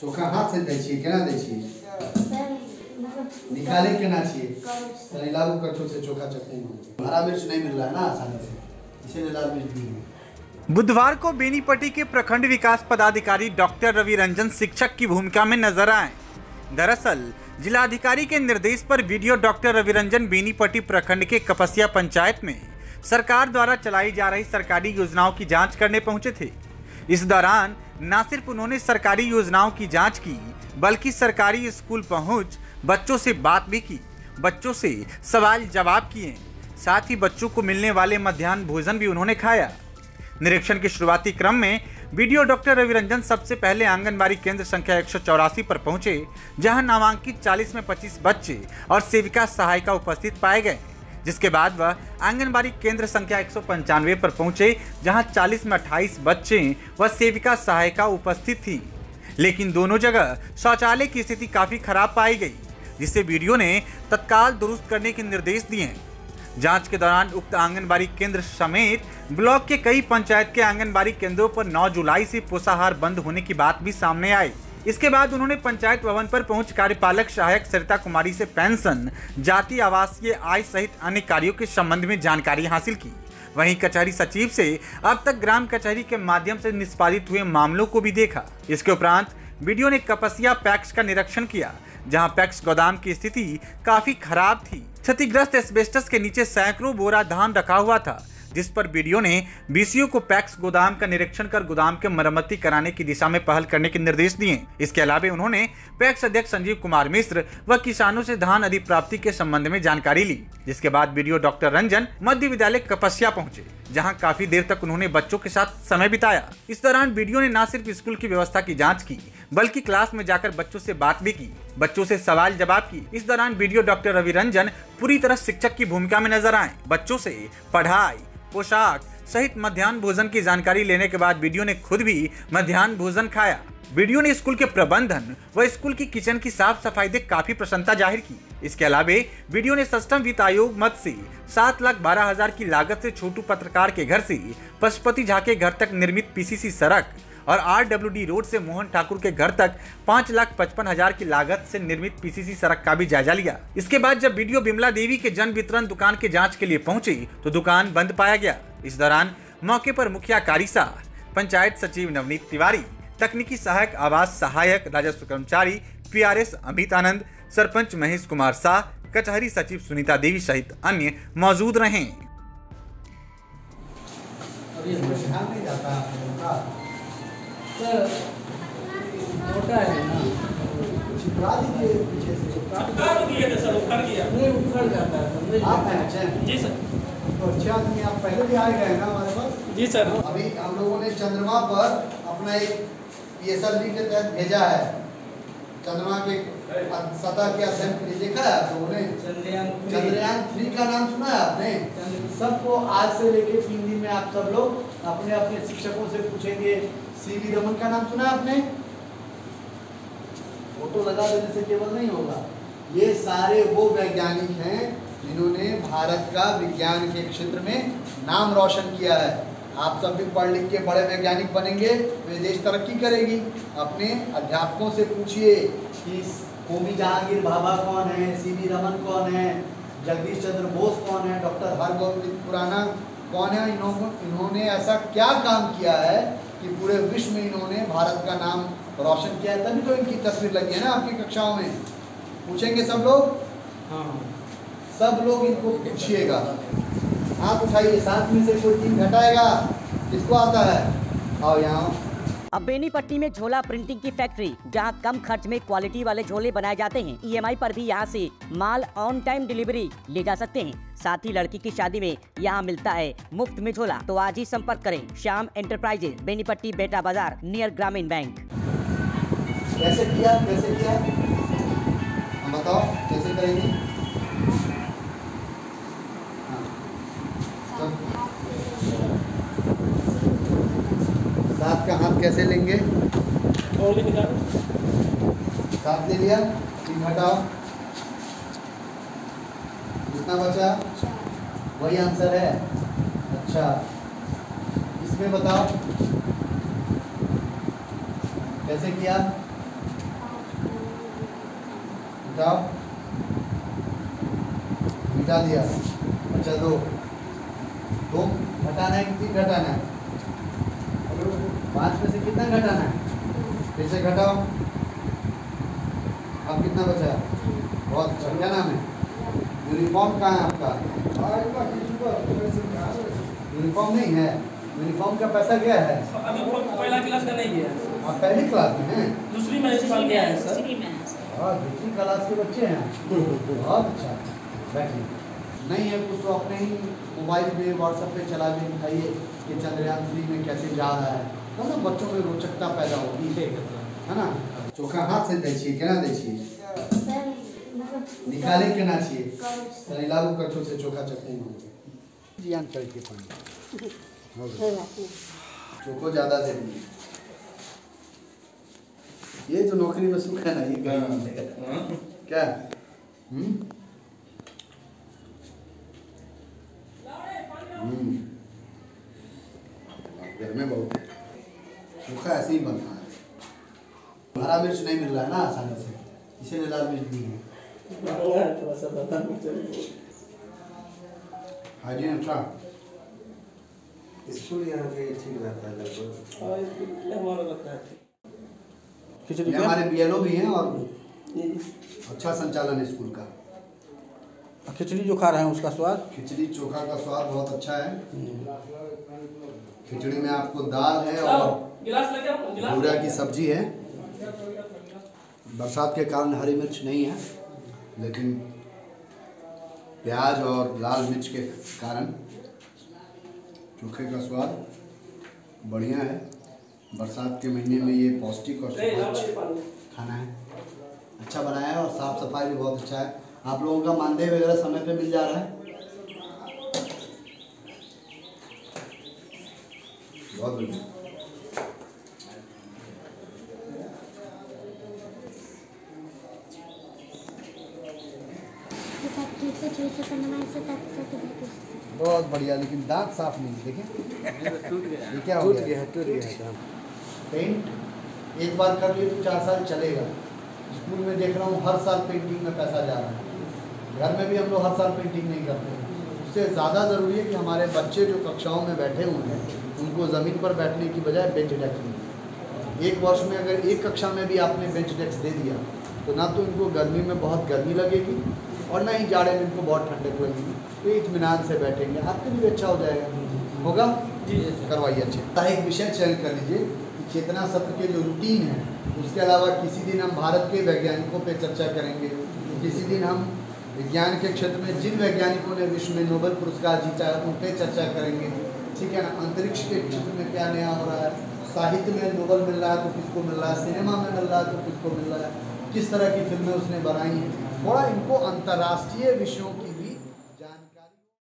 चोखा हाथ से दै छियै केना दै छियै निकाले केना छियै तनी लालू कट्ठो से चोखा चटनी में हरा मिर्च नहीं मिल रहा है ना आसानी से इसीलिए लाल मिर्च भी बुधवार को बेनीपट्टी के प्रखंड विकास पदाधिकारी डॉक्टर रवि रंजन शिक्षक की भूमिका में नज़र आए दरअसल जिलाधिकारी के निर्देश पर वीडियो डॉक्टर रवि रंजन बेनीपट्टी प्रखंड के कपसिया पंचायत में सरकार द्वारा चलाई जा रही सरकारी योजनाओं की जाँच करने पहुँचे थे इस दौरान न सिर्फ़ उन्होंने सरकारी योजनाओं की जाँच की, बल्कि सरकारी स्कूल पहुँच, बच्चों से बात भी की, बच्चों से सवाल जवाब किए। साथ ही बच्चों को मिलने वाले मध्यान्ह भोजन भी उन्होंने खाया। निरीक्षण के शुरुआती क्रम में वीडियो डॉक्टर रवि रंजन सबसे पहले आंगनबाड़ी केंद्र संख्या एक सौ चौरासी पर पहुँचे, जहाँ नामांकित 40 में 25 बच्चे और सेविका सहायिका उपस्थित पाए गए। जिसके बाद वह आंगनबाड़ी केंद्र संख्या एक सौ पंचानवे पर पहुँचे, जहाँ 40 में 28 बच्चे व सेविका सहायिका उपस्थित थी। लेकिन दोनों जगह शौचालय की स्थिति काफ़ी खराब पाई गई जिसे वीडियो ने तत्काल दुरुस्त करने के निर्देश दिए। जाँच के दौरान उक्त आंगनबाड़ी केंद्र समेत ब्लॉक के कई पंचायत के आंगनबाड़ी केंद्रों पर 9 जुलाई से पोषाहार बंद होने की बात भी सामने आई। इसके बाद उन्होंने पंचायत भवन पर पहुँच कार्यपालक सहायक सरिता कुमारी से पेंशन, जाति आवासीय आय सहित अन्य कार्यों के संबंध में जानकारी हासिल की। वहीं कचहरी सचिव से अब तक ग्राम कचहरी के माध्यम से निष्पादित हुए मामलों को भी देखा। इसके उपरांत वीडियो ने कपसिया पैक्स का निरीक्षण किया, जहाँ पैक्स गोदाम की स्थिति काफ़ी खराब थी। क्षतिग्रस्त एस्बेस्टस के नीचे सैकड़ों बोरा धान रखा हुआ था। जिस पर वीडियो ने बीसीओ को पैक्स गोदाम का निरीक्षण कर गोदाम के मरम्मति कराने की दिशा में पहल करने के निर्देश दिए। इसके अलावा उन्होंने पैक्स अध्यक्ष संजीव कुमार मिश्र व किसानों से धान अधिप्राप्ति के संबंध में जानकारी ली, जिसके बाद वीडियो डॉक्टर रंजन मध्य विद्यालय कपसिया पहुँचे, जहाँ काफ़ी देर तक उन्होंने बच्चों के साथ समय बिताया। इस दौरान वीडियो ने न सिर्फ़ स्कूल की व्यवस्था की जाँच की, बल्कि क्लास में जाकर बच्चों से बात भी की, बच्चों से सवाल जवाब की। इस दौरान वीडियो डॉक्टर रवि रंजन पूरी तरह शिक्षक की भूमिका में नज़र आए। बच्चों से पढ़ाई पोशाक सहित मध्यान्ह भोजन की जानकारी लेने के बाद वीडियो ने खुद भी मध्यान्ह भोजन खाया। वीडियो ने स्कूल के प्रबंधन व स्कूल की किचन की साफ़ सफ़ाई देख काफ़ी प्रसन्नता ज़ाहिर की। इसके अलावे वीडियो ने सस्टम वित्त आयोग मत से सात लाख बारह हज़ार की लागत से छोटू पत्रकार के घर से पशुपति झा के घर तक निर्मित पीसीसी सड़क और आरडब्ल्यूडी रोड से मोहन ठाकुर के घर तक पाँच लाख पचपन हज़ार की लागत से निर्मित पीसीसी सड़क का भी जायजा लिया। इसके बाद जब वीडियो बिमला देवी के जन वितरण दुकान के जाँच के लिए पहुँचे तो दुकान बंद पाया गया। इस दौरान मौके पर मुखिया कारिसा, पंचायत सचिव नवनीत तिवारी, तकनीकी सहायक आवास सहायक राजस्व कर्मचारी पीआरएस अमित आनंद, सरपंच महेश कुमार शाह, कचहरी सचिव सुनीता देवी सहित अन्य मौजूद रहे। मोटा है ना छिपरा दीजिए पीछे से उखाड़ दिए थे सर उखाड़ गया नहीं उखड़ जाता है समझे आप हैं अच्छा जी सर। तो अच्छे आदमी आप पहले भी आए गए ना हमारे पास जी सर अभी हम लोगों ने चंद्रमा पर अपना एक पीएसएलवी के तहत भेजा है। चंद्रमा के सतह के अध्ययन के लिए देखा है आप लोगों ने? चंद्रयान थ्री का नाम सुना है आपने? सबको आज से लेके तीन दिन में आप सब लोग अपने अपने शिक्षकों से पूछेंगे सीवी रमन का नाम सुना आपने? फ़ोटो लगा देने से केवल नहीं होगा। ये सारे वो वैज्ञानिक हैं जिन्होंने भारत का विज्ञान के क्षेत्र में नाम रोशन किया है। आप सब भी पढ़ लिख के बड़े वैज्ञानिक बनेंगे तो देश तरक्की करेगी। अपने अध्यापकों से पूछिए कि होमी जहांगीर भाभा कौन है सी रमन कौन है, जगदीश चंद्र बोस कौन है, डॉक्टर हरगोविंद खुराना कौन है? इन्होंने इन्होंने ऐसा क्या काम किया है कि पूरे विश्व में इन्होंने भारत का नाम रोशन किया है? तभी तो इनकी तस्वीर लगी है ना आपकी कक्षाओं में। पूछेंगे सब लोग? हाँ। सब लोग इनको पूछिएगा। हाथ उठाइए साथ में से कोई टीम घटाएगा? किसको आता है? आओ यहाँ। अब बेनीपट्टी में झोला प्रिंटिंग की फैक्ट्री, जहाँ कम खर्च में क्वालिटी वाले झोले बनाए जाते हैं। ईएमआई पर भी यहाँ से माल ऑन टाइम डिलीवरी ले जा सकते हैं। साथ ही लड़की की शादी में यहाँ मिलता है मुफ़्त में झोला। तो आज ही संपर्क करें श्याम एंटरप्राइजेज बेनीपट्टी बेटा बाज़ार, नियर ग्रामीण बैंक। कैसे किया कैसे किया? बताओ, कैसे करेंगे? साथ का हाथ कैसे लेंगे? साथ ले लिया तीन घटाओ कितना बचा? वही आंसर है। अच्छा। इसमें बताओ। कैसे किया? घटाओ मिटा दिया। अच्छा दो। दो। घटाना है कि घटाना है? पाँच में से कितना घटाना है? फिर से घटाओ। अब कितना बचा? बहुत अच्छा। क्या नाम है? यूनिफॉर्म कहाँ है आपका? यूनिफॉर्म नहीं है। यूनिफॉर्म का पैसा क्या है? अभी पहला क्लास का नहीं गया आप पहली क्लास में हैं? दूसरी में इस साल गया है सर। और दूसरी क्लास के बच्चे हैं। बहुत अच्छा। बैठिए। नहीं है कुछ तो अपने ही मोबाइल पे व्हाट्सएप पे चला के दिखाइए कि चंद्रयान थ्री में कैसे जा रहा है। तो ना बच्चों में रोचकता पैदा होगी है। ना? चोखा हाथ से दै छियै केना दै छियै? निकाले केना छियै? तनी लाबू कच्छो से चोखा चखू जियान करके पानी। हो गया। चोखो ज़्यादा दे दिए ये जो नौकरी में सुख है ना ये नहीं मिलेगा क्या? हम्म हम्म घर में बहुत है। चोखा ऐसे ही बनता है हरा मिर्च नहीं मिल रहा है ना आसानी से। इसीलिए लाल मिर्च दी है। हाइजीन अच्छा। स्कूल यहाँ पे ठीक रहता है लगभग। है हमारे बी भी हैं और अच्छा संचालन है स्कूल का। खिचड़ी जो खा रहे हैं उसका स्वाद? खिचड़ी चोखा का स्वाद बहुत अच्छा है। खिचड़ी में आपको दाल है और भूरा की सब्ज़ी है। बरसात के कारण हरी मिर्च नहीं है लेकिन प्याज और लाल मिर्च के कारण चोखे का स्वाद बढ़िया है। बरसात के महीने में ये पौष्टिक और खाना है। अच्छा बनाया है और साफ़ सफ़ाई भी बहुत अच्छा है। आप लोगों का मानदेय वगैरह समय पे मिल जा रहा है? बहुत बढ़िया। बहुत बढ़िया लेकिन दांत साफ़ नहीं देखें। ये क्या हो गया? टूट गया पेंट एक बार कर लिए तो चार साल चलेगा। स्कूल में देख रहा हूँ हर साल पेंटिंग में पैसा जा रहा है। घर में भी हम लोग हर साल पेंटिंग नहीं करते उससे ज़्यादा ज़रूरी है कि हमारे बच्चे जो कक्षाओं में बैठे हुए हैं उनको ज़मीन पर बैठने की बजाय बेंच डेस्क मिले एक वर्ष में अगर एक कक्षा में भी आपने बेंच डेस्क दे दिया तो ना तो इनको गर्मी में बहुत गर्मी लगेगी और ना ही जाड़े में इनको बहुत ठंडक लगेगी। तो इत्मीनान से बैठेंगे। आपके लिए अच्छा हो जाएगा। होगा? जी करवाइए अच्छे। एक विषय चयन कर लीजिए कि चेतना सत्र के जो रूटीन है उसके अलावा किसी दिन हम भारत के वैज्ञानिकों पर चर्चा करेंगे किसी दिन हम विज्ञान के क्षेत्र में जिन वैज्ञानिकों ने विश्व में नोबेल पुरस्कार जीता है, उन पर चर्चा करेंगे। ठीक है ना? अंतरिक्ष के क्षेत्र में क्या नया हो रहा है? साहित्य में नोबेल मिल रहा है तो किसको मिल रहा है? सिनेमा में मिल रहा है तो किसको मिल रहा है? किस तरह की फ़िल्में उसने बनाई हैं? थोड़ा इनको अंतर्राष्ट्रीय विषयों की